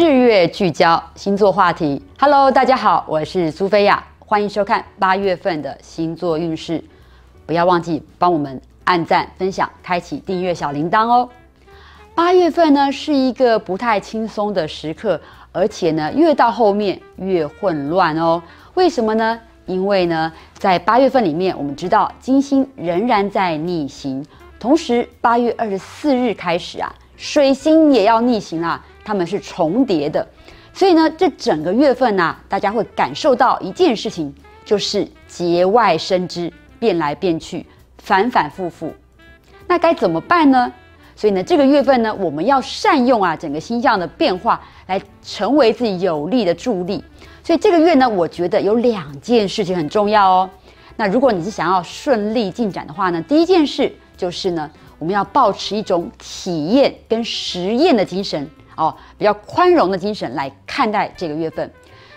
日月聚焦星座话题，Hello，大家好，我是苏菲亚，欢迎收看八月份的星座运势。不要忘记帮我们按赞、分享、开启订阅小铃铛哦。八月份呢是一个不太轻松的时刻，而且呢越到后面越混乱哦。为什么呢？因为呢在八月份里面，我们知道金星仍然在逆行，同时八月二十四日开始啊，水星也要逆行啦。他们是重叠的，所以呢，这整个月份呢，大家会感受到一件事情，就是节外生枝，变来变去，反反复复。那该怎么办呢？所以呢，这个月份呢，我们要善用啊整个星象的变化，来成为自己有力的助力。所以这个月呢，我觉得有两件事情很重要哦。那如果你是想要顺利进展的话呢，第一件事就是呢，我们要保持一种体验跟实验的精神。哦，比较宽容的精神来看待这个月份。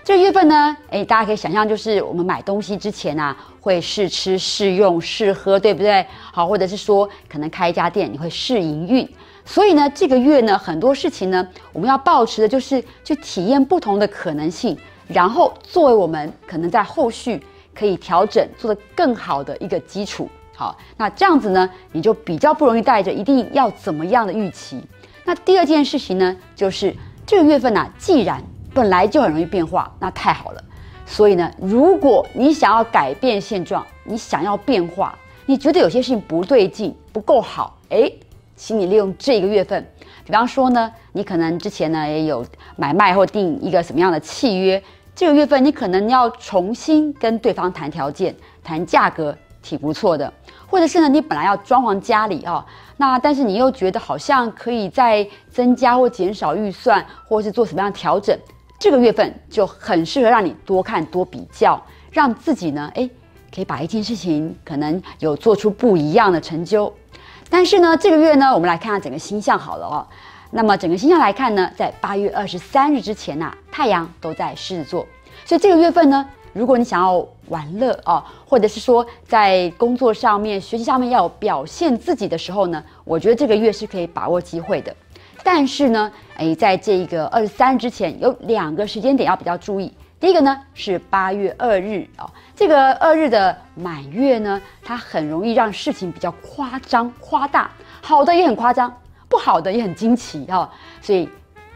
这个月份呢，哎，大家可以想象，就是我们买东西之前啊，会试吃、试用、试喝，对不对？好，或者是说，可能开一家店，你会试营运。所以呢，这个月呢，很多事情呢，我们要保持的就是去体验不同的可能性，然后作为我们可能在后续可以调整、做得更好的一个基础。好，那这样子呢，你就比较不容易带着一定要怎么样的预期。那第二件事情呢，就是这个月份呢，既然本来就很容易变化，那太好了。所以呢，如果你想要改变现状，你想要变化，你觉得有些事情不对劲、不够好，哎，请你利用这个月份。比方说呢，你可能之前呢也有买卖或订一个什么样的契约，这个月份你可能要重新跟对方谈条件、谈价格。挺不错的，或者是呢，你本来要装潢家里啊，那但是你又觉得好像可以再增加或减少预算，或是做什么样的调整，这个月份就很适合让你多看多比较，让自己呢，哎，可以把一件事情可能有做出不一样的成就。但是呢，这个月呢，我们来看看整个星象好了哦。那么整个星象来看呢，在八月二十三日之前呐，太阳都在狮子座，所以这个月份呢。如果你想要玩乐啊，或者是说在工作上面、学习上面要表现自己的时候呢，我觉得这个月是可以把握机会的。但是呢，哎，在这个二十三之前，有两个时间点要比较注意。第一个呢是八月二日啊，这个二日的满月呢，它很容易让事情比较夸张、夸大，好的也很夸张，不好的也很惊奇哈。所以，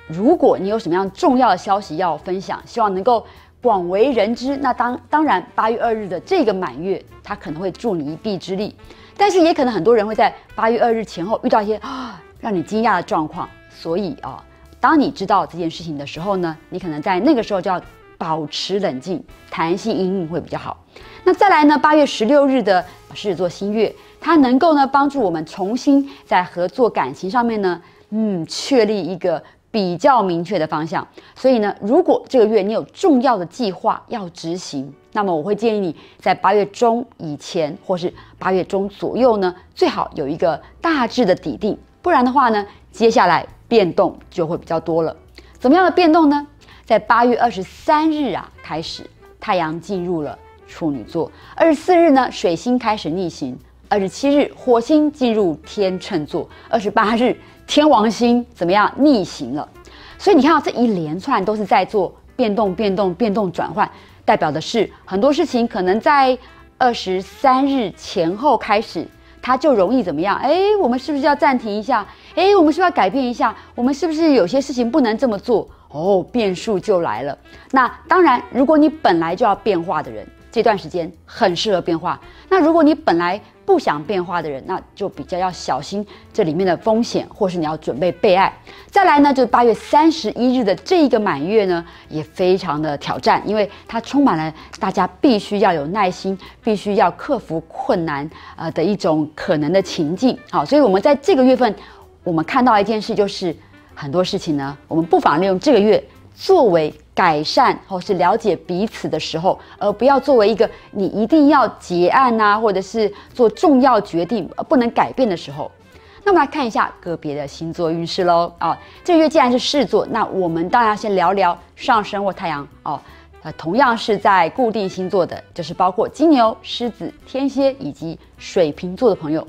如果你有什么样重要的消息要分享，希望能够。广为人知，那当当然，八月二日的这个满月，它可能会助你一臂之力，但是也可能很多人会在八月二日前后遇到一些啊让你惊讶的状况。所以啊，当你知道这件事情的时候呢，你可能在那个时候就要保持冷静，弹性应应会比较好。那再来呢，八月十六日的狮子座新月，它能够呢帮助我们重新在合作感情上面呢，嗯，确立一个。比较明确的方向，所以呢，如果这个月你有重要的计划要执行，那么我会建议你在八月中以前，或是八月中左右呢，最好有一个大致的底定，不然的话呢，接下来变动就会比较多了。怎么样的变动呢？在八月二十三日啊开始，太阳进入了处女座；二十四日呢，水星开始逆行；二十七日，火星进入天秤座；二十八日。天王星怎么样逆行了？所以你看到这一连串都是在做变动、变动、变动、转换，代表的是很多事情可能在二十三日前后开始，它就容易怎么样？哎，我们是不是要暂停一下？哎，我们是不是要改变一下？我们是不是有些事情不能这么做？哦，变数就来了。那当然，如果你本来就要变化的人，这段时间很适合变化。那如果你本来不想变化的人，那就比较要小心这里面的风险，或是你要准备备爱。再来呢，就是八月三十一日的这一个满月呢，也非常的挑战，因为它充满了大家必须要有耐心，必须要克服困难呃的一种可能的情境。好，所以我们在这个月份，我们看到一件事，就是很多事情呢，我们不妨利用这个月作为。改善或是了解彼此的时候，而不要作为一个你一定要结案呐，或者是做重要决定而不能改变的时候。那么来看一下个别的星座运势喽。啊，这个月既然是狮座，那我们当然要先聊聊上升或太阳哦。呃，同样是在固定星座的，就是包括金牛、狮子、天蝎以及水瓶座的朋友。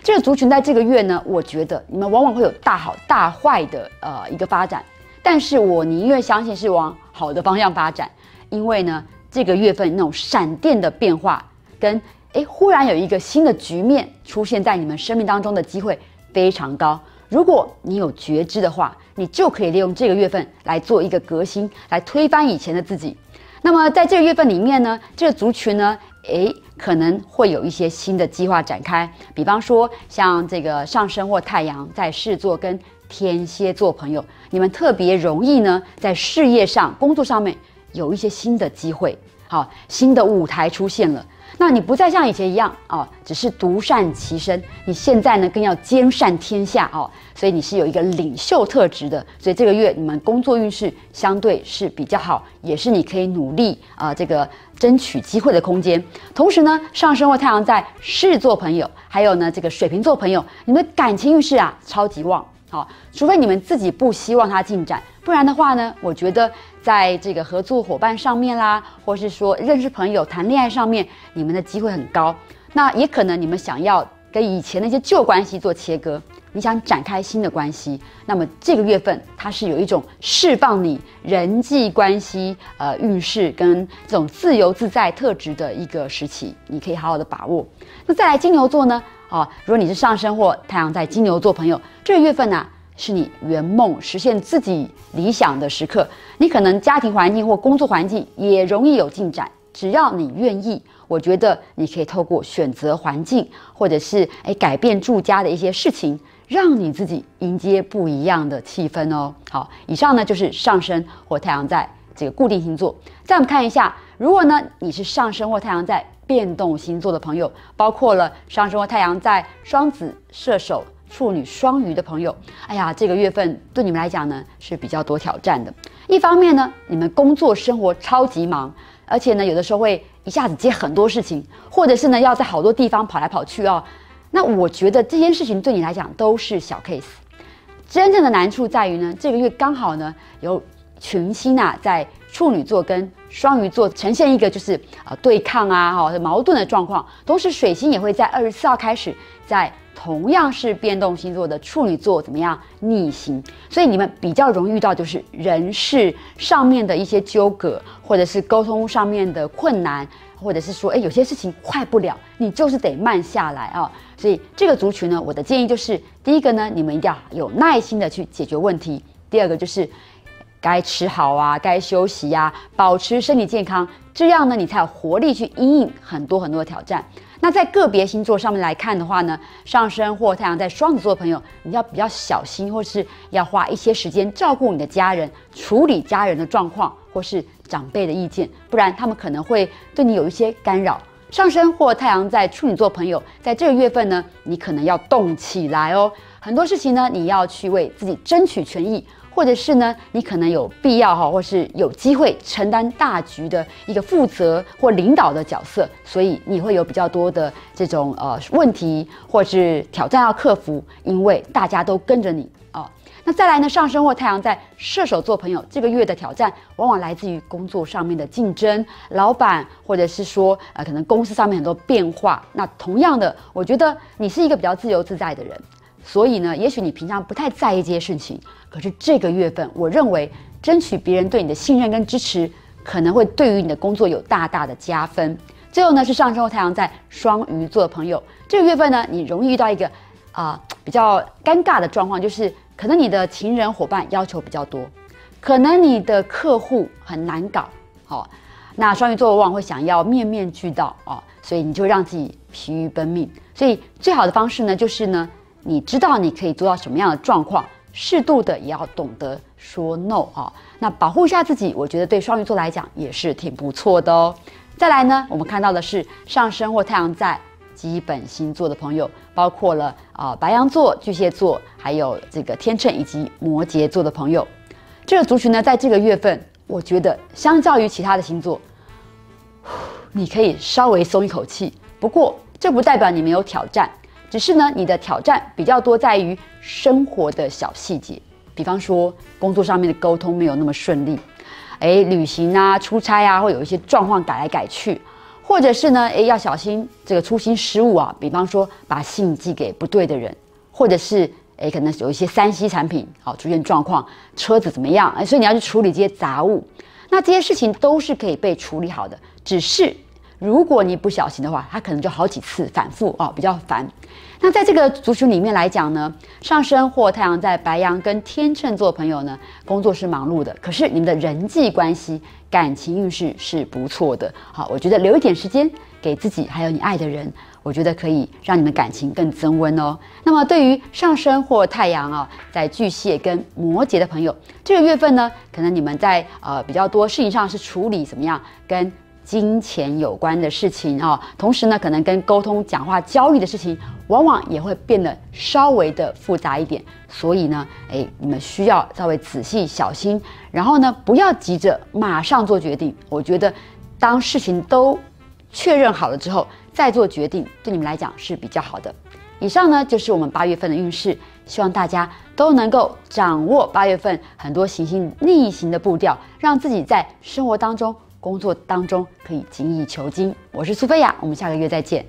这个族群在这个月呢，我觉得你们往往会有大好大坏的呃一个发展。但是我宁愿相信是往好的方向发展，因为呢，这个月份那种闪电的变化跟诶忽然有一个新的局面出现在你们生命当中的机会非常高。如果你有觉知的话，你就可以利用这个月份来做一个革新，来推翻以前的自己。那么在这个月份里面呢，这个族群呢，诶，可能会有一些新的计划展开。比方说，像这个上升或太阳在狮座跟天蝎座朋友，你们特别容易呢，在事业上、工作上面有一些新的机会，好，新的舞台出现了。那你不再像以前一样哦，只是独善其身。你现在呢，更要兼善天下哦，所以你是有一个领袖特质的。所以这个月你们工作运势相对是比较好，也是你可以努力啊，这个争取机会的空间。同时呢，上升或太阳在狮子座朋友，还有呢这个水瓶座朋友，你们的感情运势啊超级旺。好，除非你们自己不希望它进展，不然的话呢，我觉得在这个合作伙伴上面啦，或是说认识朋友、谈恋爱上面，你们的机会很高。那也可能你们想要跟以前那些旧关系做切割，你想展开新的关系，那么这个月份它是有一种释放你人际关系呃运势跟这种自由自在特质的一个时期，你可以好好的把握。那再来金牛座呢？哦，如果你是上升或太阳在金牛座朋友，这个月份呢是你圆梦实现自己理想的时刻。你可能家庭环境或工作环境也容易有进展，只要你愿意，我觉得你可以透过选择环境，或者是诶改变住家的一些事情，让你自己迎接不一样的气氛哦。好，以上呢就是上升或太阳在这个固定星座。再我们看一下，如果呢你是上升或太阳在。变动星座的朋友，包括了上升和太阳在双子、射手、处女、双鱼的朋友。哎呀，这个月份对你们来讲呢是比较多挑战的。一方面呢，你们工作生活超级忙，而且呢有的时候会一下子接很多事情，或者是呢要在好多地方跑来跑去哦。那我觉得这件事情对你来讲都是小 case。真正的难处在于呢，这个月刚好呢有群星啊在。处女座跟双鱼座呈现一个就是啊对抗啊哈矛盾的状况，同时水星也会在二十四号开始在同样是变动星座的处女座怎么样逆行，所以你们比较容易遇到就是人事上面的一些纠葛，或者是沟通上面的困难，或者是说哎有些事情快不了，你就是得慢下来啊。所以这个族群呢，我的建议就是第一个呢，你们一定要有耐心的去解决问题；第二个就是。该吃好啊，该休息呀，保持身体健康，这样呢，你才有活力去应应很多很多的挑战。那在个别星座上面来看的话呢，上升或太阳在双子座的朋友，你要比较小心，或是要花一些时间照顾你的家人，处理家人的状况或是长辈的意见，不然他们可能会对你有一些干扰。上升或太阳在处女座朋友，在这个月份呢，你可能要动起来哦，很多事情呢，你要去为自己争取权益。或者是呢，你可能有必要哈，或是有机会承担大局的一个负责或领导的角色，所以你会有比较多的这种呃问题或是挑战要克服，因为大家都跟着你啊。那再来呢，上升或太阳在射手座朋友，这个月的挑战往往来自于工作上面的竞争，老板或者是说呃可能公司上面很多变化。那同样的，我觉得你是一个比较自由自在的人。所以呢，也许你平常不太在意这些事情，可是这个月份，我认为争取别人对你的信任跟支持，可能会对于你的工作有大大的加分。最后呢，是上升太阳在双鱼座的朋友，这个月份呢，你容易遇到一个啊比较尴尬的状况，就是可能你的情人伙伴要求比较多，可能你的客户很难搞，好，那双鱼座往往会想要面面俱到啊，所以你就让自己疲于奔命。所以最好的方式呢，就是呢。你知道你可以做到什么样的状况，适度的也要懂得说 no 啊。那保护一下自己，我觉得对双鱼座来讲也是挺不错的哦。再来呢，我们看到的是上升或太阳在基本星座的朋友，包括了啊白羊座、巨蟹座，还有这个天秤以及摩羯座的朋友。这个族群呢，在这个月份，我觉得相较于其他的星座，你可以稍微松一口气。不过这不代表你没有挑战。只是呢，你的挑战比较多在于生活的小细节，比方说工作上面的沟通没有那么顺利，哎，旅行啊、出差啊，会有一些状况改来改去，或者是呢，哎，要小心这个粗心失误啊，比方说把信寄给不对的人，或者是哎，可能有一些三 C 产品好出现状况，车子怎么样？哎，所以你要去处理这些杂物。那这些事情都是可以被处理好的，只是如果你不小心的话，它可能就好几次反复哦，比较烦。那在这个族群里面来讲呢，上升或太阳在白羊跟天秤座朋友呢，工作是忙碌的，可是你们的人际关系、感情运势是不错的。好，我觉得留一点时间给自己，还有你爱的人，我觉得可以让你们感情更增温哦。那么对于上升或太阳啊，在巨蟹跟摩羯的朋友，这个月份呢，可能你们在呃比较多事情上是处理怎么样跟。金钱有关的事情啊，同时呢，可能跟沟通、讲话、交易的事情，往往也会变得稍微的复杂一点。所以呢，哎，你们需要稍微仔细小心，然后呢，不要急着马上做决定。我觉得，当事情都确认好了之后，再做决定，对你们来讲是比较好的。以上呢，就是我们八月份的运势，希望大家都能够掌握八月份很多行星逆行的步调，让自己在生活当中。工作当中可以精益求精。我是苏菲亚，我们下个月再见。